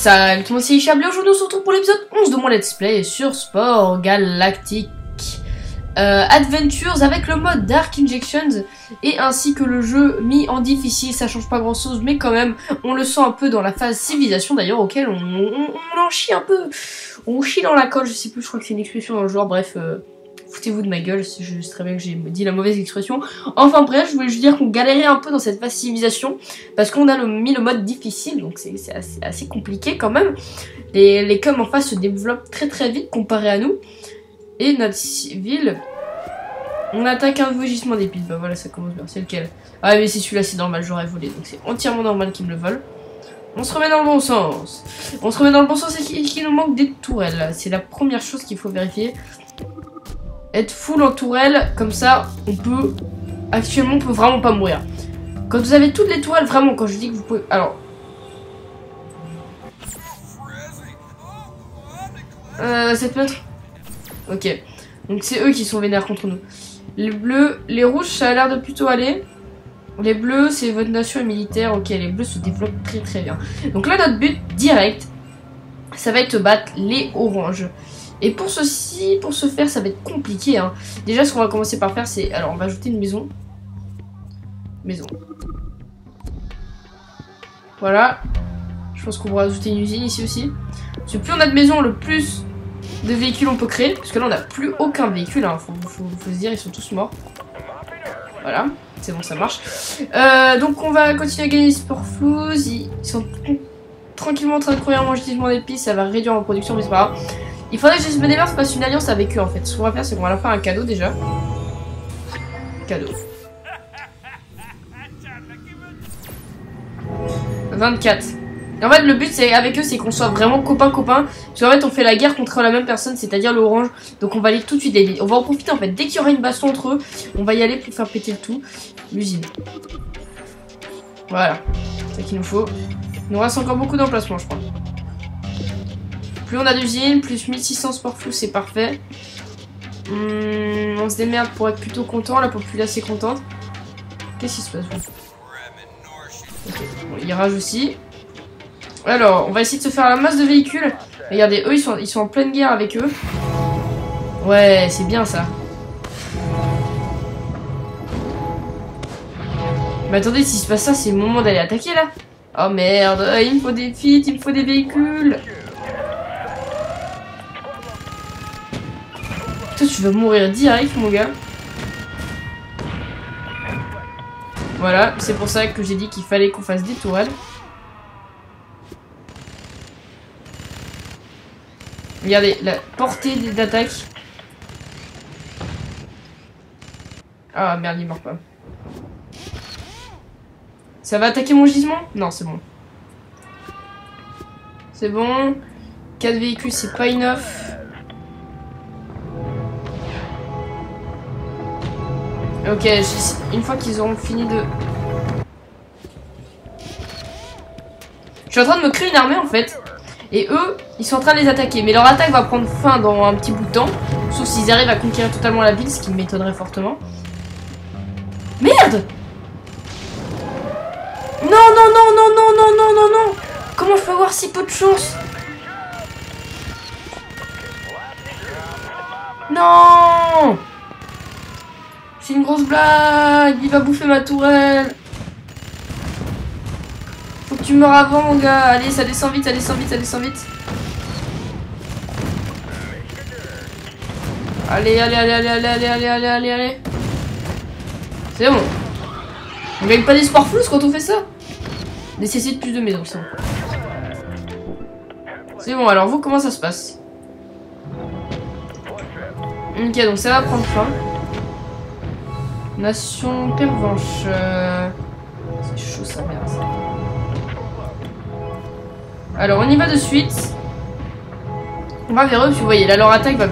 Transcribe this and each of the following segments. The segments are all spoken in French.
Salut tout le monde, c'est. Aujourd'hui, on se retrouve pour l'épisode 11 de mon Let's Play sur Sport Galactic euh, Adventures avec le mode Dark Injections et ainsi que le jeu mis en difficile. Ça change pas grand chose, mais quand même, on le sent un peu dans la phase civilisation d'ailleurs, auquel on, on, on, en chie un peu. On chie dans la colle, je sais plus, je crois que c'est une expression dans le genre, bref. Euh, foutez-vous de ma gueule, sais très bien que j'ai dit la mauvaise expression. Enfin bref, je voulais juste dire qu'on galérait un peu dans cette phase civilisation, parce qu'on a mis le mode difficile, donc c'est assez, compliqué quand même. Les, les en face se développent très très vite comparé à nous. Et notre ville, on attaque un nouveau gisement d'épices, bah voilà ça commence bien, c'est lequel? Ah mais c'est celui-là, c'est normal, j'aurais volé, donc c'est entièrement normal qu'il me le vole. On se remet dans le bon sens. On se remet dans le bon sens et qu'il nous manque des tourelles. C'est la première chose qu'il faut vérifier être full en tourelle, comme ça, on peut... Actuellement, on peut vraiment pas mourir. Quand vous avez toutes les tourelles, vraiment, quand je dis que vous pouvez... Alors... Euh, 7 mètres Ok. Donc c'est eux qui sont vénères contre nous. Les bleus, les rouges, ça a l'air de plutôt aller. Les bleus, c'est votre nation militaire. Ok, les bleus se développent très très bien. Donc là, notre but direct, ça va être de battre les oranges. Et pour ceci, pour ce faire, ça va être compliqué. Hein. Déjà, ce qu'on va commencer par faire, c'est... Alors, on va ajouter une maison. Maison. Voilà. Je pense qu'on va ajouter une usine ici aussi. Parce que plus on a de maisons, le plus de véhicules on peut créer. Parce que là, on n'a plus aucun véhicule. Hein. Faut, se dire, ils sont tous morts. Voilà. C'est bon, ça marche. Euh, donc, on va continuer à gagner sport flous. Ils sont tranquillement en train de courir mon gisement d'épices. Ça va réduire en production, mais c'est pas grave. Il faudrait que me démarre fasse une alliance avec eux en fait. Ce qu'on va faire, c'est qu'on va leur faire un cadeau déjà. Cadeau. 24. Et en fait, le but c'est avec eux, c'est qu'on soit vraiment copains-copains. Parce qu'en fait, on fait la guerre contre la même personne, c'est-à-dire l'orange. Donc on va aller tout de suite. On va en profiter en fait. Dès qu'il y aura une baston entre eux, on va y aller pour faire péter le tout. L'usine. Voilà. C'est ce qu'il nous faut. Il nous reste encore beaucoup d'emplacements, je crois. Plus on a d'usines, plus 1600 sport flou, c'est parfait. Hum, on se démerde pour être plutôt content, la population est contente. Qu'est-ce qui se passe Ok, bon, il rage aussi. Alors, on va essayer de se faire la masse de véhicules. Regardez, eux, ils sont, ils sont en pleine guerre avec eux. Ouais, c'est bien ça. Mais attendez, si se passe ça, c'est le moment d'aller attaquer là. Oh merde, il me faut des feats, il me faut des véhicules. Tu vas mourir direct, mon gars. Voilà, c'est pour ça que j'ai dit qu'il fallait qu'on fasse des tourelles. Regardez, la portée d'attaque. Ah merde, il meurt pas. Ça va attaquer mon gisement? Non, c'est bon. C'est bon. 4 véhicules, c'est pas enough. Ok, une fois qu'ils auront fini de... Je suis en train de me créer une armée en fait. Et eux, ils sont en train de les attaquer. Mais leur attaque va prendre fin dans un petit bout de temps. Sauf s'ils arrivent à conquérir totalement la ville, ce qui m'étonnerait fortement. Merde Non, non, non, non, non, non, non, non, non Comment je peux avoir si peu de chance Non c'est une grosse blague Il va bouffer ma tourelle. Faut que tu meurs avant, mon gars. Allez, ça descend vite, ça descend vite, ça descend vite. Allez, allez, allez, allez, allez, allez, allez, allez, allez, C'est bon. On gagne pas d'espoir flou quand on fait ça. Nécessite plus de maisons, bon. C'est bon, alors vous, comment ça se passe? Ok, donc ça va prendre fin. Nation pervenche. Euh, c'est chaud ça, merde. Alors on y va de suite. On va vers eux, vous voyez, là leur attaque va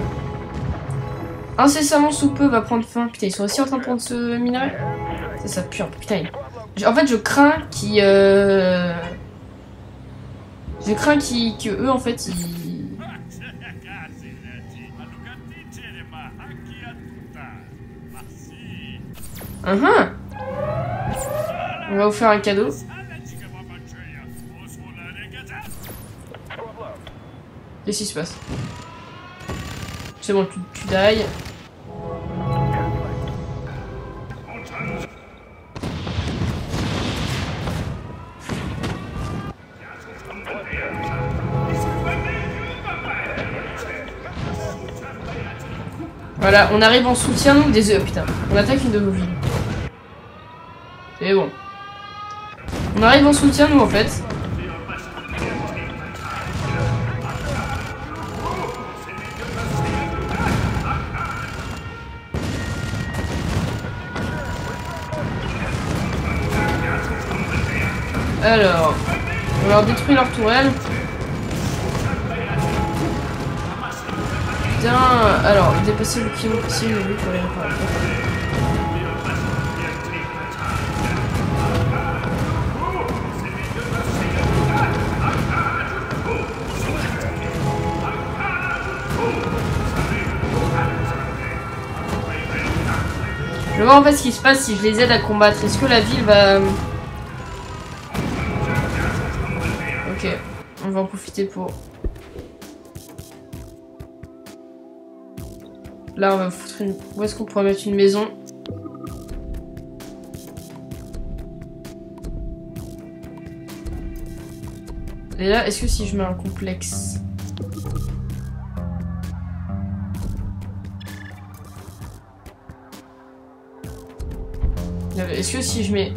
incessamment sous peu va prendre fin. Putain, ils sont aussi en train de prendre ce minerai. Ça, ça pue. Putain. En fait, je crains qu'ils... Euh... Je crains qu'ils... eux, en fait, ils... Uh On va vous faire un cadeau. Qu'est-ce qui se passe? C'est bon, tu, tu die. Voilà, on arrive en soutien, des... Oh, putain, on attaque une de vos villes. C'est bon. On arrive en soutien, nous, en fait. Alors, on leur détruit leur tourelle. Putain, alors, dépasser le plus possible lui pour les réparer. Voir en fait ce qui se passe si je les aide à combattre. Est-ce que la ville va... Ok, on va en profiter pour... Là, on va foutre une... Où est-ce qu'on pourrait mettre une maison? Et là, est-ce que si je mets un complexe... Est-ce que si je mets...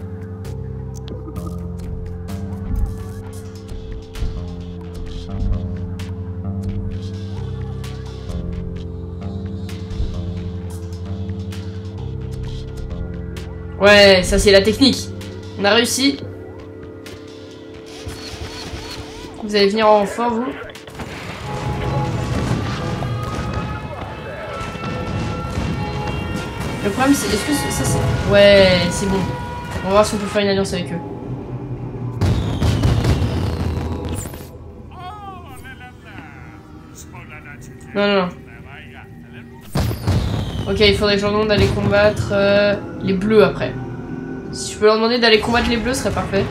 Ouais, ça c'est la technique. On a réussi. Vous allez venir en vous? Le problème c'est... Est-ce que ça c'est... Ouais, c'est bon. On va voir si on peut faire une alliance avec eux. Non, non, non. Ok, il faudrait que d'aller combattre euh, les bleus après. Si je peux leur demander d'aller combattre les bleus, ce serait parfait.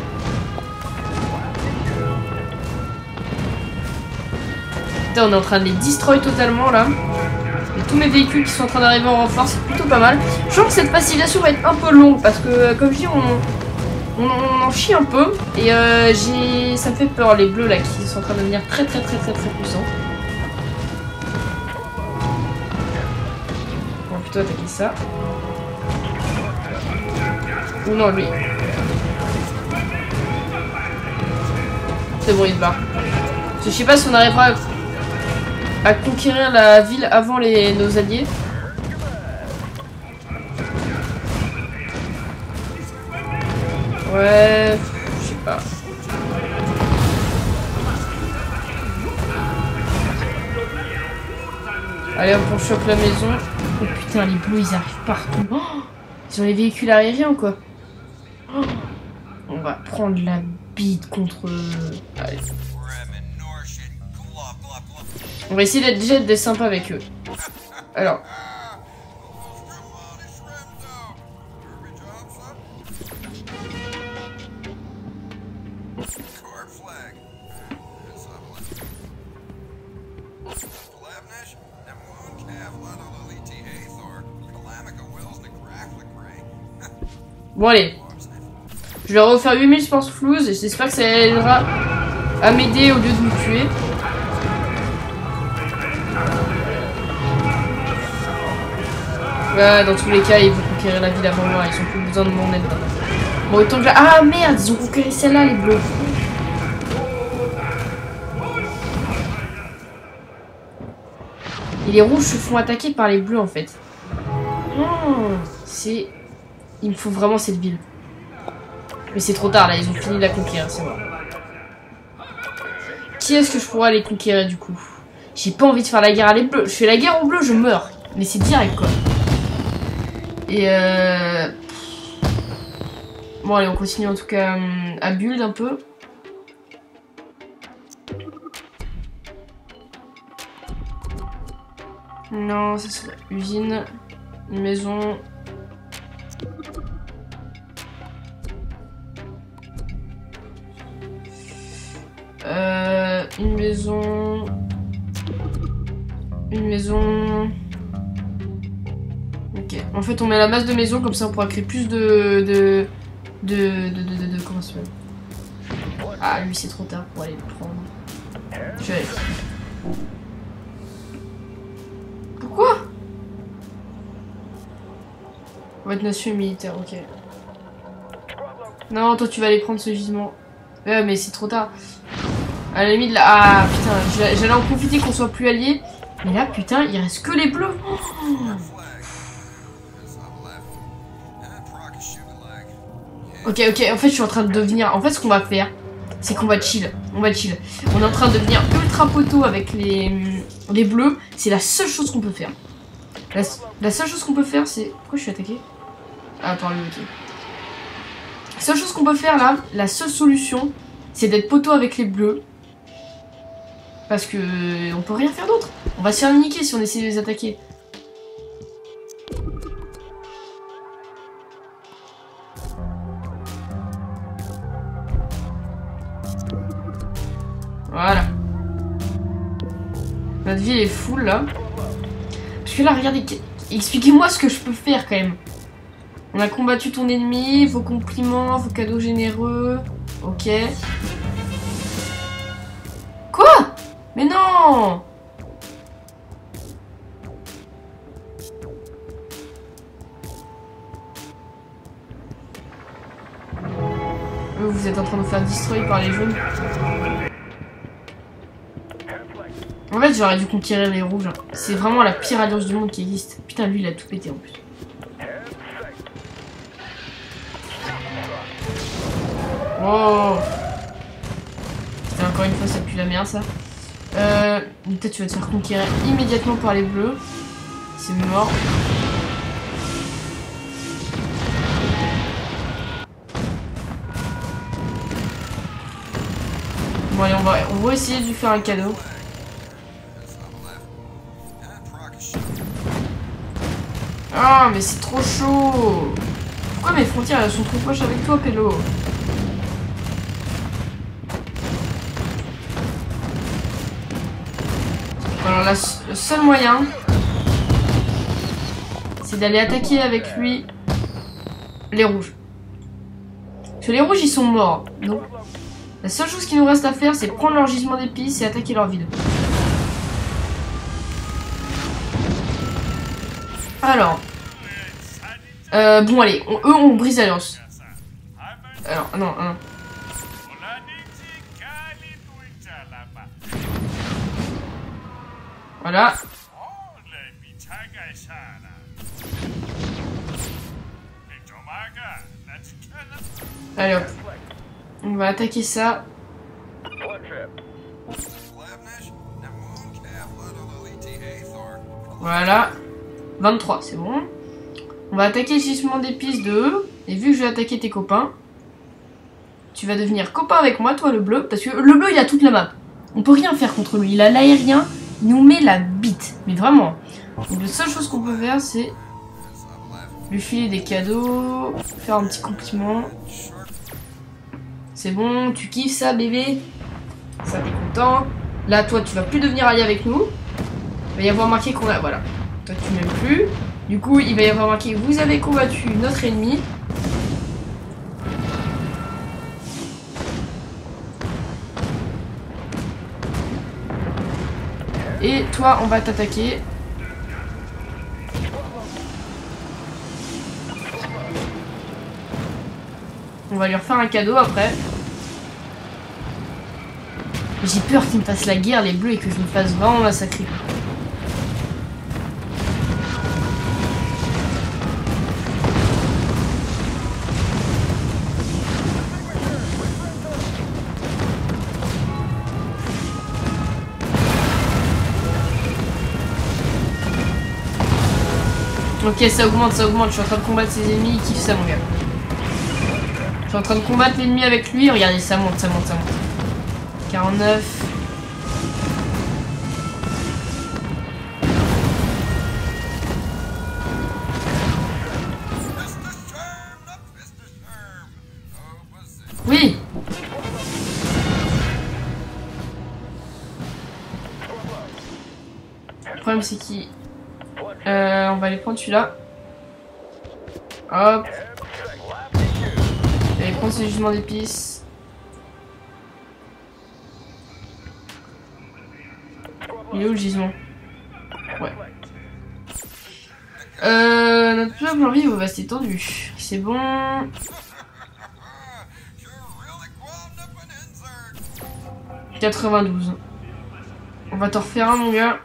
Putain, on est en train de les destroy totalement là. Tous mes véhicules qui sont en train d'arriver en renfort, c'est plutôt pas mal. Je sens que cette pacification va être un peu longue parce que, euh, comme je dis, on, on, en chie un peu. Et euh, j'ai, ça me fait peur les bleus là qui sont en train de devenir très très très très très puissants. On va plutôt attaquer ça. Ou non, lui. C'est bon, il se barre. Je sais pas si on arrivera à à conquérir la ville avant les, nos alliés. Ouais, je sais pas. Allez hop, on chope la maison. Oh putain, les bleus, ils arrivent partout. Oh, ils ont les véhicules aériens ou quoi oh, On va prendre la bite contre eux. Allez. On va essayer d'être déjà d'être sympa avec eux. Alors. Bon allez. Je vais refaire 8000 je pense flouze et j'espère que ça aidera à m'aider au lieu de me tuer. Ouais, dans tous les cas, ils vont conquérir la ville avant moi. Ils ont plus besoin de mon aide. Bon, autant que Ah merde, ils ont conquéri celle-là, les bleus. Et les rouges se font attaquer par les bleus, en fait. Oh, c'est... Il me faut vraiment cette ville. Mais c'est trop tard, là. Ils ont fini de la conquérir, c'est bon. Qui est-ce que je pourrais aller conquérir, du coup? J'ai pas envie de faire la guerre à les bleus. Je fais la guerre aux bleus, je meurs. Mais c'est direct, quoi. Et euh... Bon allez, on continue en tout cas euh, à build un peu. Non, ça serait usine, maison. Euh, une maison. Une maison... En fait, on met la masse de maison, comme ça on pourra créer plus de... de... de... de... de... de, de comment ça s'appelle Ah, lui c'est trop tard pour aller le prendre. Je vais aller. Pourquoi Votre nation militaire, ok. Non, toi tu vas aller prendre ce gisement. Ouais, mais c'est trop tard. À la limite, là... Ah, putain, j'a- j'allais en profiter qu'on soit plus alliés. Mais là, putain, il reste que les bleus. Oh. Ok, ok, en fait, je suis en train de devenir... En fait, ce qu'on va faire, c'est qu'on va chill. On va chill. On est en train de devenir ultra poteau avec les, les bleus. C'est la seule chose qu'on peut faire. La, seule chose qu'on peut faire, c'est... Pourquoi je suis attaqué? Par lui, ok. La seule chose qu'on peut faire, là, la seule solution, c'est d'être poteau avec les bleus. Parce que on peut rien faire d'autre. On va se faire niquer si on essaie de les attaquer. Voilà. Notre ville est full là. Parce que là, regardez, expliquez-moi ce que je peux faire quand même. On a combattu ton ennemi, vos compliments, vos cadeaux généreux. Ok. Quoi? Mais non Vous êtes en train de vous faire destroy par les jaunes. J'aurais dû conquérir les rouges. C'est vraiment la pire alliance du monde qui existe. Putain, lui, il a tout pété en plus. Oh Putain, encore une fois, ça pue la merde, ça. Euh, Peut-être tu vas te faire conquérir immédiatement par les bleus. C'est mort. Bon, allez, on va, on va essayer de lui faire un cadeau. Ah, mais c'est trop chaud Pourquoi mes frontières elles sont trop proches avec toi, Pélo Alors, le seul moyen, c'est d'aller attaquer avec lui les rouges. Parce que les rouges, ils sont morts. Donc, la seule chose qui nous reste à faire, c'est prendre leur gisement d'épices et attaquer leur vide. Alors. Euh, bon, allez. on- eux, on brise l'alliance. Alors, non, non. Voilà. Allez. On va attaquer ça. Voilà. 23, c'est bon. On va attaquer le gisement d'épices de eux. Et vu que je vais attaquer tes copains, tu vas devenir copain avec moi, toi le bleu. Parce que le bleu, il a toute la map. On peut rien faire contre lui. Il a l'aérien. Il nous met la bite. Mais vraiment. Donc la seule chose qu'on peut faire, c'est lui filer des cadeaux. Faire un petit compliment. C'est bon, tu kiffes ça, bébé Ça, t'es content. Là, toi, tu vas plus devenir allié avec nous. Il va y avoir marqué qu'on a... Voilà. Toi, tu m'aimes plus. Du coup, il va y avoir marqué vous avez combattu notre ennemi. Et toi, on va t'attaquer. On va lui refaire un cadeau après. J'ai peur qu'il me fasse la guerre, les bleus, et que je me fasse vraiment massacrer. Ok, ça augmente, ça augmente. Je suis en train de combattre ses ennemis, il kiffe ça, mon gars. Je suis en train de combattre l'ennemi avec lui. Regardez, ça monte, ça monte, ça monte. 49. Oui Le problème, c'est qui euh, On va aller prendre celui-là. Hop. Aller prendre ce jugement d'épices. Il est où le gisement? Ouais. Euh, notre peuple en vie va rester tendu. C'est bon. 92. On va t'en refaire un, mon gars.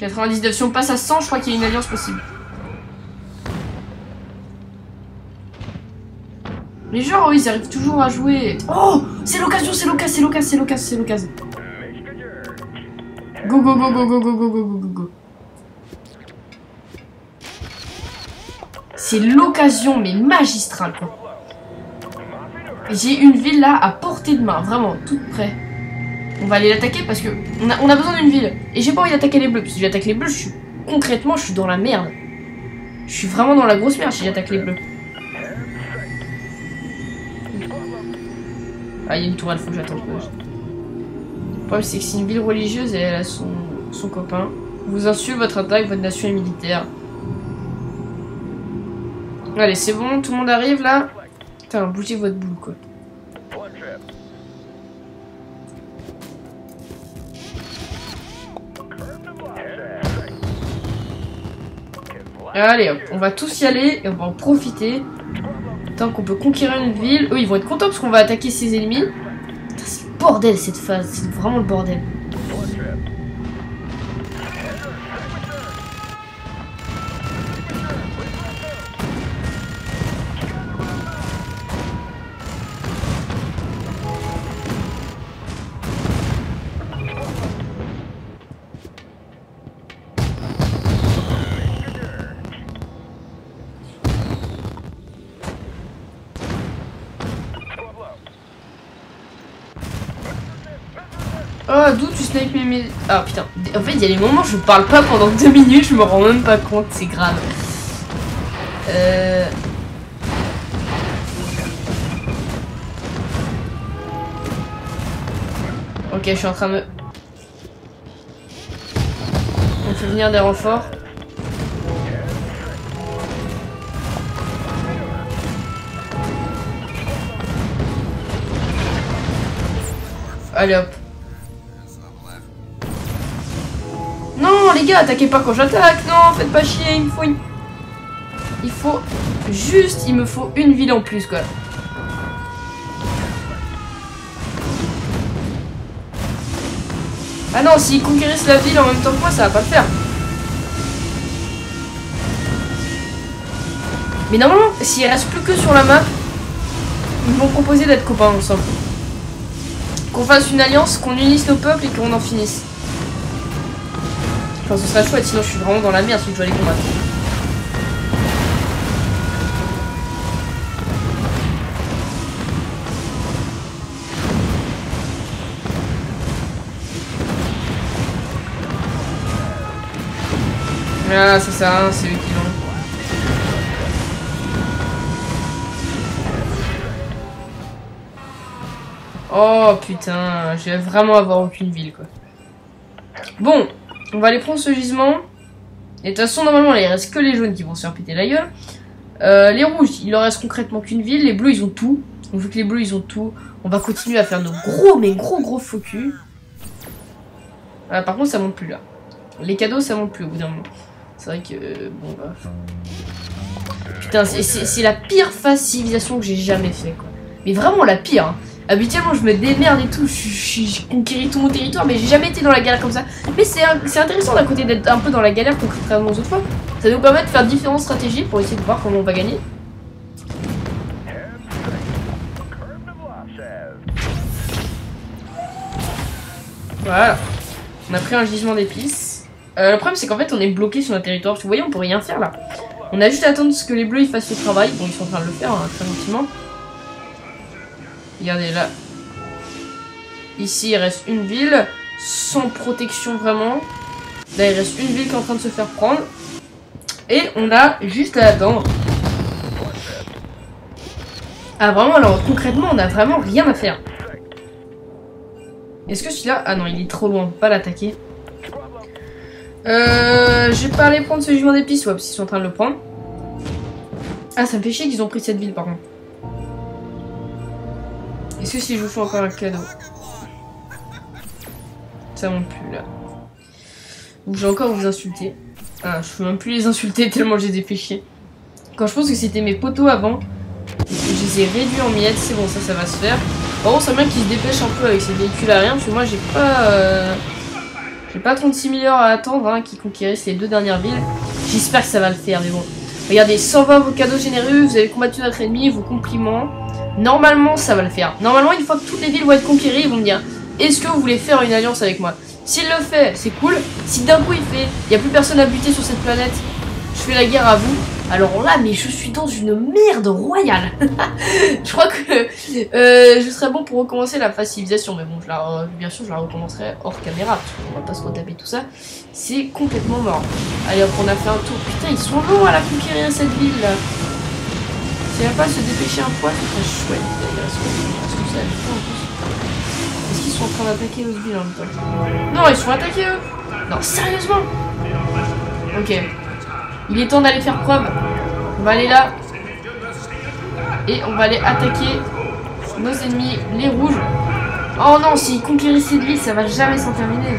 99. Si on passe à 100, je crois qu'il y a une alliance possible. Les joueurs, oui, ils arrivent toujours à jouer. Oh C'est l'occasion, c'est l'occasion, c'est l'occasion, c'est l'occasion, c'est l'occasion. Go, go, go, go, go, go, go, go, go, go. C'est l'occasion, mais magistrale, quoi. J'ai une ville là à portée de main, vraiment, toute près. On va aller l'attaquer parce que on a, besoin d'une ville. Et j'ai pas envie d'attaquer les bleus. Parce que si j'attaque les bleus, je suis concrètement, je suis dans la merde. Je suis vraiment dans la grosse merde si j'attaque les bleus. Ah, il y a une tourelle, faut que j'attende. Le problème, c'est que c'est une ville religieuse et elle a son, son copain. Vous insulte votre attaque, votre nation est militaire. Allez, c'est bon, tout le monde arrive là. Putain, bougez votre boule quoi. Allez on va tous y aller et on va en profiter. Tant qu'on peut conquérir une ville. Eux, ils vont être contents parce qu'on va attaquer ses ennemis. C'est le bordel cette phase, c'est vraiment le bordel. Oh, d'où tu snipes mes... Ah putain, en fait il y a des moments où je parle pas pendant deux minutes, je me rends même pas compte, c'est grave. Euh... Ok, je suis en train de... On fait venir des renforts. Allez hop. Les gars, attaquez pas quand j'attaque. Non, faites pas chier. Il me faut une... Il faut juste... Il me faut une ville en plus, quoi. Ah non, s'ils conquérissent la ville en même temps que moi, ça va pas le faire. Mais normalement, s'il reste plus que sur la map, ils vont proposer d'être copains ensemble. Qu'on fasse une alliance, qu'on unisse nos peuples et qu'on en finisse. Enfin, ce serait chouette, sinon je suis vraiment dans la merde si je dois les combattre. Ah, c'est ça, c'est eux qui l'ont. Oh putain, je vais vraiment avoir aucune ville quoi. Bon, on va aller prendre ce gisement. Et de toute façon, normalement, il reste que les jaunes qui vont se faire péter la gueule. Euh, les rouges, il leur reste concrètement qu'une ville. Les bleus, ils ont tout. Donc, vu que les bleus, ils ont tout, on va continuer à faire nos gros, mais gros, gros focus. Ah, par contre, ça monte plus là. Les cadeaux, ça monte plus au bout d'un moment. C'est vrai que... bon, bah... Putain, c'est la pire phase civilisation que j'ai jamais fait, quoi. Mais vraiment la pire, hein. Habituellement, je me démerde et tout, j'ai conquéri tout mon territoire, mais j'ai jamais été dans la galère comme ça. Mais c'est intéressant d'un côté d'être un peu dans la galère contrairement aux autres fois. Ça nous permet de faire différentes stratégies pour essayer de voir comment on va gagner. Voilà. On a pris un gisement d'épices. Euh, le problème, c'est qu'en fait, on est bloqué sur notre territoire. Vous voyez, on peut rien faire là. On a juste à attendre que les bleus ils fassent le travail. Bon, ils sont en train de le faire, hein, très gentiment. Regardez là. Ici, il reste une ville. Sans protection vraiment. Là, il reste une ville qui est en train de se faire prendre. Et on a juste à attendre. Ah vraiment, alors concrètement, on a vraiment rien à faire. Est-ce que celui-là... Ah non, il est trop loin, pas l'attaquer. Euh, je vais pas aller prendre ce jugement d'épices, ouais, parce qu'ils sont en train de le prendre. Ah, ça me fait chier qu'ils ont pris cette ville, par contre. Est-ce que si je vous fais encore un cadeau Ça monte plus, là. Ou je vais encore vous insulter. Ah, je peux même plus les insulter tellement j'ai des chier. Quand je pense que c'était mes poteaux avant, je les ai réduits en miettes, c'est bon, ça, ça va se faire. Par contre, c'est bien qu'ils se dépêchent un peu avec ces véhicules rien parce que moi, j'ai pas... Euh... J'ai pas 36 000 heures à attendre hein, qui conquérissent les deux dernières villes. J'espère que ça va le faire, mais bon. Regardez, 120 vos cadeaux généreux, vous avez combattu notre ennemi, vos compliments. Normalement, ça va le faire. Normalement, une fois que toutes les villes vont être conquéries, ils vont me dire Est-ce que vous voulez faire une alliance avec moi? S'il le fait, c'est cool. Si d'un coup il fait Il n'y a plus personne à buter sur cette planète, je fais la guerre à vous. Alors là, mais je suis dans une merde royale. je crois que euh, je serais bon pour recommencer la phase civilisation. Mais bon, je bien sûr, je la recommencerai hors caméra. Parce qu'on va pas se retaper tout ça. C'est complètement mort. Allez on a fait un tour. Putain, ils sont longs à la conquérir cette ville là. Si elle pas se dépêcher un poil, c'est très chouette. Est-ce qu'ils sont en train d'attaquer ville en même temps Non, ils sont attaqués eux Non, sérieusement Ok. Il est temps d'aller faire preuve. On va aller là. Et on va aller attaquer nos ennemis, les rouges. Oh non, s'ils conquérissent cette ville, ça va jamais s'en terminer.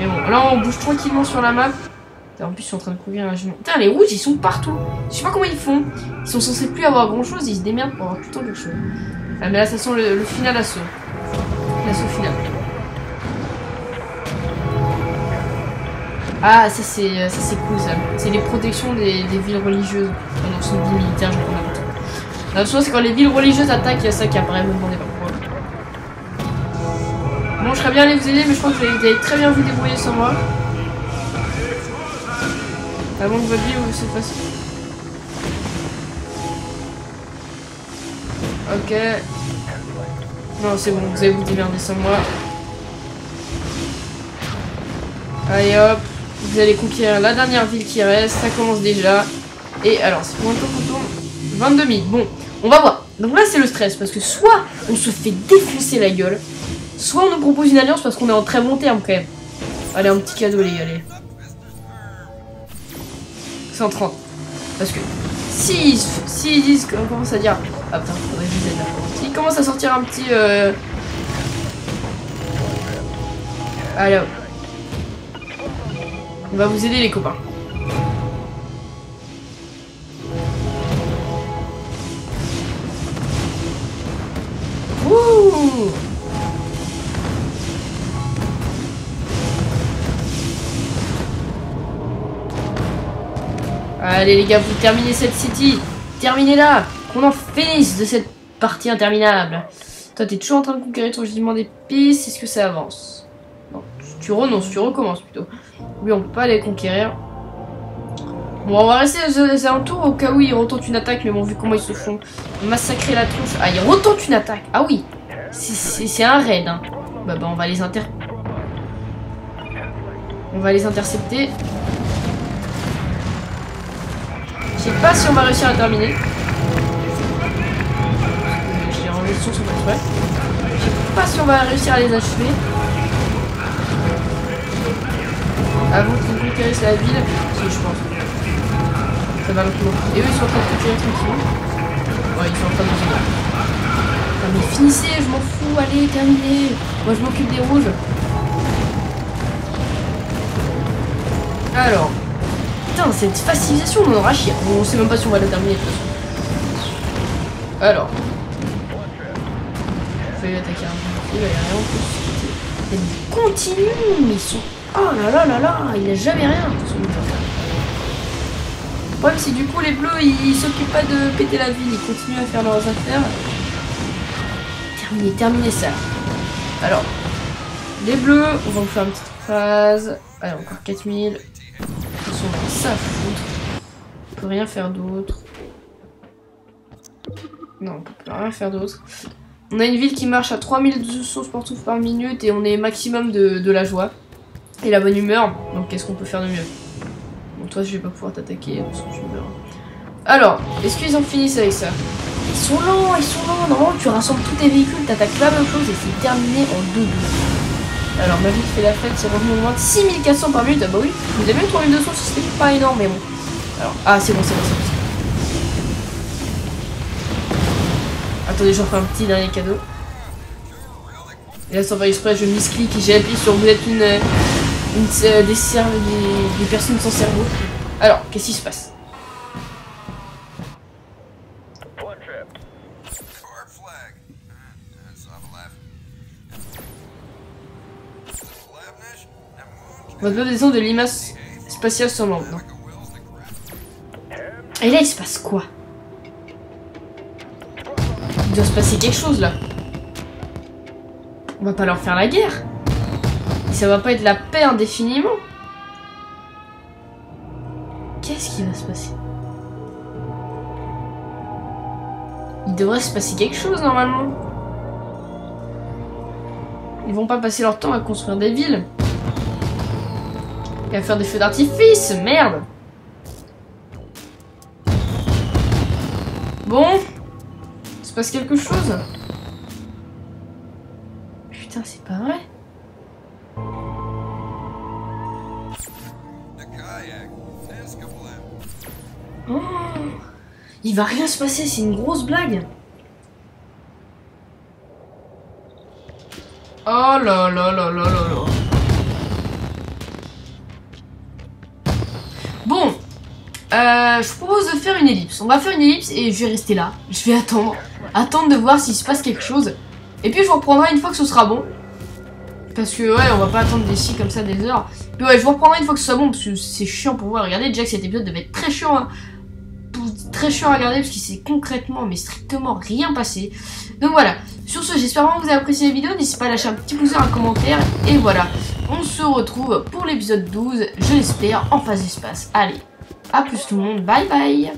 Mais bon, là on bouge tranquillement sur la map. En plus, ils sont en train de conquérir un jument. Putain, les rouges, ils sont partout. Je sais pas comment ils font. Ils sont censés plus avoir grand chose. Ils se démerdent pour avoir tout le temps quelque chose. Ah, mais là, ça sent le, final assaut. L'assaut final. Ah, ça c'est ça c'est cool ça. C'est les protections des, villes religieuses. Ah non, c'est une ville militaire, je comprends pas. La chose c'est quand les villes religieuses attaquent, il y a ça qui apparaît, me demandez pas pourquoi. Bon, je serais bien allé vous aider, mais je crois que vous avez très bien vous débrouiller sans moi. Avant que votre vie c'est facile. Ok. Non, c'est bon, vous allez vous démerder sans moi. Allez hop. Vous allez conquérir la dernière ville qui reste. Ça commence déjà. Et alors, c'est pour un tour tourne 22 000. Bon, on va voir. Donc là, c'est le stress. Parce que soit on se fait défoncer la gueule. Soit on nous propose une alliance parce qu'on est en très bon terme quand même. Allez, un petit cadeau, les gars. Allez. 130. Parce que s'ils si, disent qu'on commence à dire. Ah putain, faudrait je là. S'ils commencent à sortir un petit. Euh... Allez, on va vous aider les copains. Ouh Allez les gars, vous terminez cette city. Terminez-la. Qu'on en finisse de cette partie interminable. Toi, t'es toujours en train de conquérir ton gisement d'épices. Est-ce que ça avance? Tu renonces, tu recommences plutôt. Oui, on peut pas les conquérir. Bon, on va rester un tour au cas où ils retentent une attaque, mais bon, vu comment ils se font massacrer la tronche. Ah, ils retentent une attaque. Ah oui, c'est un raid. Hein. Bah, bah, on va les inter... On va les intercepter. Je sais pas si on va réussir à terminer. J'ai enlevé le son sur notre Je sais pas si on va réussir à les achever. avant qu'ils conquérissent la ville. Si, je pense. Ça va lentement. Et eux, ils sont en train de conquérir tranquillement. Ouais, ils sont en train de conquérir. Non, mais finissez, je m'en fous, allez, terminez. Moi, je m'occupe des rouges. Alors. Putain, cette facilisation, on aura chier. On sait même pas si on va la terminer de toute façon. Alors. Je vais attaquer un peu. Il y rien en plus. Continue, mais ils sont Oh là là là là, il a jamais rien. Le problème c'est du coup les bleus ils s'occupent pas de péter la ville, ils continuent à faire leurs affaires. Terminé, terminé ça. Alors, les bleus, on va vous faire une petite phase. Allez, encore 4000. Ça foutre. On peut rien faire d'autre. Non, on peut rien faire d'autre. On a une ville qui marche à 3200 sportifs par minute et on est maximum de, la joie et la bonne humeur. Donc qu'est-ce qu'on peut faire de mieux? Bon, toi, je vais pas pouvoir t'attaquer parce que tu meurs. Alors, est-ce qu'ils ont fini avec ça? Ils sont lents, ils sont lents. Normalement, tu rassembles tous tes véhicules, t'attaques la même chose et c'est terminé en deux tours. Alors, ma vie fait la fête, c'est revenu au moins de 6400 par minute. Ah bah oui, vous avez eu 3200, c'était pas énorme, mais bon. Alors, ah, c'est bon, c'est bon, c'est bon. Attendez, j'en fais un petit dernier cadeau. Et là, sans faire exprès, je misclick et j'ai appuyé sur vous êtes une, une, euh, des, cerveaux, des, des personnes sans cerveau. Alors, qu'est-ce qui se passe? Votre liaison de limace spatiale sur crap. Et là, il se passe quoi Il doit se passer quelque chose, là. On va pas leur faire la guerre. Et ça va pas être la paix indéfiniment. Qu'est-ce qui va se passer Il devrait se passer quelque chose, normalement. Ils vont pas passer leur temps à construire des villes. À faire des feux d'artifice, merde. Bon Il se passe quelque chose. Putain, c'est pas vrai. Oh Il va rien se passer, c'est une grosse blague. Oh là là là là là là euh, je propose de faire une ellipse. On va faire une ellipse et je vais rester là. Je vais attendre. Attendre de voir s'il se passe quelque chose. Et puis je vous reprendrai une fois que ce sera bon. Parce que ouais, on va pas attendre d'ici comme ça des heures. Puis ouais, je vous reprendrai une fois que ce sera bon parce que c'est chiant pour voir. Regardez, que cet épisode devait être très chiant. hein. Très chiant à regarder parce qu'il s'est concrètement mais strictement rien passé. Donc voilà. Sur ce, j'espère vraiment que vous avez apprécié la vidéo. N'hésitez pas à lâcher un petit pouce un commentaire. Et voilà. On se retrouve pour l'épisode 12, je l'espère, en phase d'espace. Allez, à plus tout le monde. Bye bye